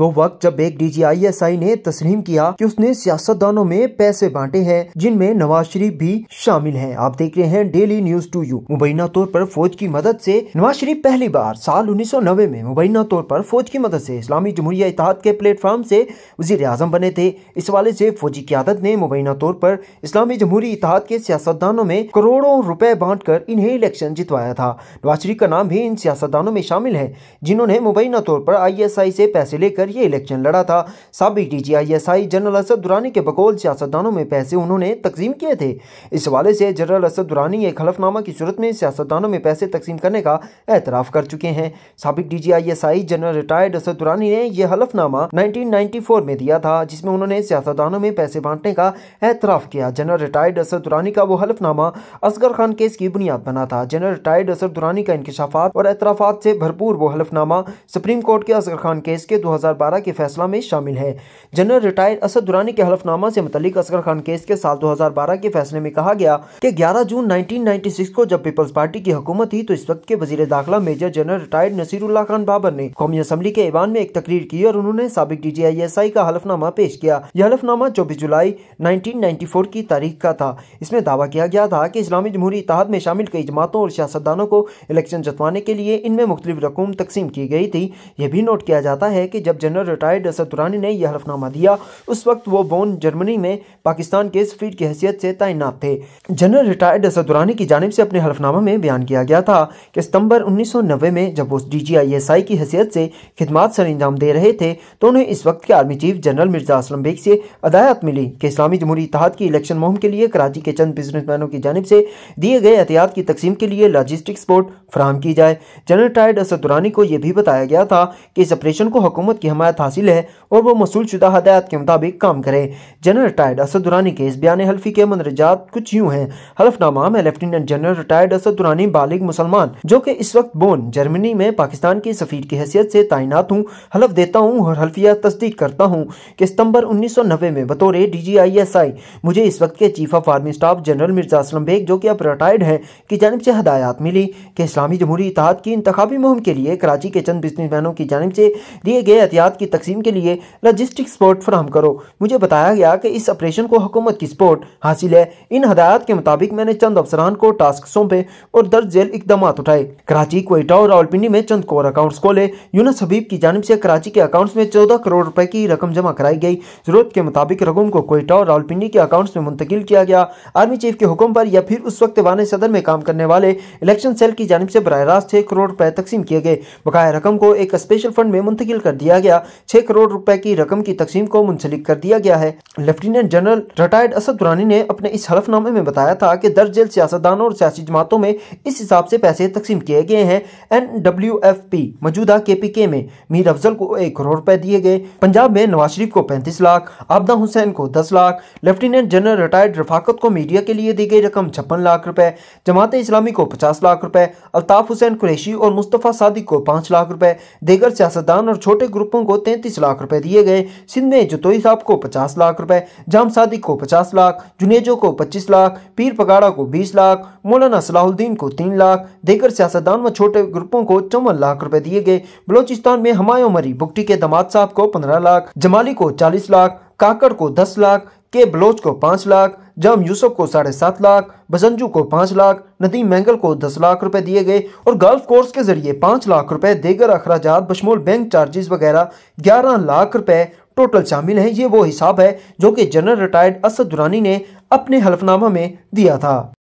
वो वक्त जब एक डीजीआईएसआई ने तस्लीम किया कि उसने सियासतदानों में पैसे बांटे हैं, जिनमें नवाज़ शरीफ भी शामिल हैं। आप देख रहे हैं डेली न्यूज़ टू यू। मुबैना तौर पर फौज की मदद से नवाज़ शरीफ पहली बार साल 1990 में मुबैना तौर पर फौज की मदद से इस्लामी जमहूरिया इतिहाद के प्लेटफॉर्म से वज़ीर आज़म बने थे। इस वाले से फौजी क्यादत ने मुबैना तौर पर इस्लामी जमहूरी इतिहाद के सियासतदानों में करोड़ों रुपए बांट कर इन्हें इलेक्शन जितवाया था। नवाज़ शरीफ का नाम भी इन सियासतदानों में शामिल है, जिन्होंने मुबैना तौर पर आईएसआई से पैसे लेकर ये इलेक्शन लड़ा था। सबक D I general Asad Durrani के बकौल सियासतदानों में पैसे उन्होंने तकसीम किए थे। इस हवाले से जनरल असद दुरानी एक हलफनामा की सूरत में सियासतदानों में पैसे तकसीम करने का एतराफ़ कर चुके हैं। सबक D G I S I general retired Asad Durrani ने यह हलफनामा 1994 में दिया था, जिसमें उन्होंने सियासतदानों में पैसे बांटने का एतराफ़ किया। जनरल रिटायर्ड असद दुरानी का वो हलफनामा असगर खान केस की बुनियाद बना था। जनरल रिटायर्ड असद दुरानी का इंकशाफात और एतराफ़ात से भरपूर वो हलफनामा सुप्रीम कोर्ट के असगर खान केस के 2012 के फैसला में शामिल है। जनरल रिटायर्ड असद दुरानी के हलफनामा से मुतलिक असगर खान केस के साल 2012 के फैसले में कहा गया कि 11 जून 1996 को जब पीपल्स पार्टी की हुकूमत थी तो इस वक्त के वज़ीर दाखिला major general retired Naseerullah Khan Babar ने कौमी असम्बली के ईवान में एक तकरीर की और उन्होंने सबक डी जी आई एस आई का हलफनामा पेश किया। यह हलफनामा चौबीस जुलाई नाइनटीन की तारीख का था। इसमें दावा किया गया था कि इस्लामी जमहूरी इतिहाद में शामिल कई जमातों और सियासतदानों को इलेक्शन जतवाने के लिए इनमें मुख्तलिफ़ रकूम तकसीम की गई थी। यह भी नोट किया जाता है कि जब जनरल रिटायर्ड असद दुरानी ने यह हलफनामा दिया। उस वक्त वो बोन, जर्मनी में पाकिस्तान के सफीर की हैसियत से तैनात थे। जनरल रिटायर्ड असद दुरानी की जानब से अपने हलफनामा में बयान किया गया था कि सितंबर 1990 में जब वो डी जी आई एस आई की हैसियत से खिदमत सर अंजाम दे रहे थे तो उन्हें इस वक्त के army chief general Mirza Aslam Beg से अदायत मिली कि इस्लामी जमहूरी इतिहाद की इलेक्शन मुहिम के लिए कराची के चंद बिजनेसमैनों की जानब से दिए गए एहतियात की तकसीम के लिए लॉजिस्टिक सपोर्ट फ्राहम की जाए। जनरल रिटायर्ड असद दुरानी को यह भी बताया गया था कि इस ऑपरेशन को हुकूमत की हमायत हासिल है और वो मसूल शुदा हदायत के मुताबिक काम करे। जनरल रिटायर्ड असद दुरानी के इस बयान हल्फी के मंदरजात कुछ यूँ हैं। हलफनामा में lieutenant general retired Asad Durrani बालिग मुसलमान, जो कि इस वक्त बोन, जर्मनी में पाकिस्तान की सफीर की हैसियत से तैनात हूँ, हलफ देता हूँ और हल्फिया तस्दीक करता हूँ। कि सितंबर 1990 में बतौर डी जी आई एस आई मुझे इस वक्त के chief of army staff general Mirza Aslam Beg, जो कि अब रिटायर्ड हैं, की जानब से हदायत मिली कि इस्लामी जमहूरी इतिहाद की इंतबी मुहिम के लिए कराची के चंद बिजनेसमैनों की जानब से दिए गए एहतियात की तकसीम के लिए लॉजिस्टिक सपोर्ट फराम करो। मुझे बताया गया कि इस ऑपरेशन को हुकूमत की सपोर्ट हासिल है। इन हदायत के मुताबिक मैंने चंद अफसरान को टास्क सौंपे और दर्ज जेल इकदाम उठाए। कराची, कोयटा और रावलपिंडी में चंद कोर अकाउंट्स खोले। यूनस हबीब की जानब से कराची के अकाउंट्स में चौदह करोड़ रुपए की रकम जमा कराई गई। ज़रूरत के मुताबिक रकम को कोयटा और रावलपिंडी के अकाउंट्स में मुंतकिल किया गया। आर्मी चीफ के हुक्म पर या फिर उस वक्त वान सदर में काम करने वाले इलेक्शन सेल की जानब से बर रास्त छह करोड़ रुपए तकसीम किए गए। बकाया रकम को एक स्पेशल फंड में मुंतकिल कर दिया गया। छह करोड़ रुपए की रकम की तकसीम को मुंसलिक कर दिया गया है। Lieutenant general retired Asad Durrani ने अपने इस हलफनामे में बताया था कि दर्ज जेल सियासतदानों और सियासी जमातों में इस हिसाब से पैसे तकसीम किए गए हैं। एन डब्ल्यू एफ़ पी मौजूदा के पी के में मीर अफजल को एक करोड़ रुपए दिए गए। पंजाब में नवाज़ शरीफ को पैंतीस लाख, आबदा हुसैन को दस lakh, lieutenant general retired Rafaqat को मीडिया के लिए दी गई रकम छप्पन लाख रुपए, जमात इस्लामी को पचास लाख रुपए, अल्ताफ हुसैन कुरैशी और मुस्तफ़ा सादिक को पाँच लाख रुपए। देगर सियासतदान और छोटे ग्रुपों को तैंतीस लाख रुपए दिए गए। सिंध में जतोई साहब को पचास लाख रुपए जाम सादिक को पचास लाख, जुनेजो को पच्चीस लाख, पीर पगाड़ा को बीस लाख, मौलाना सलाहुद्दीन को तीन लाख देकर सियासतदान व छोटे ग्रुपों को चौवन लाख रुपए दिए गए। बलोचिस्तान में हमायूं मरी बुगटी के दमाद साहब को पंद्रह लाख, जमाली को चालीस लाख, काकड़ को दस लाख, के बलोच को पाँच लाख जम यूसुफ को साढ़े सात लाख, बजंजू को पाँच लाख, नदीम मैंगल को दस लाख रुपए दिए गए और गल्फ कोर्स के ज़रिए पाँच लाख रुपए देगर अखराज बशमोल बैंक चार्जेस वगैरह ग्यारह लाख रुपए टोटल शामिल हैं। ये वो हिसाब है जो कि जनरल रिटायर्ड असद दुरानी ने अपने हल्फनामा में दिया था।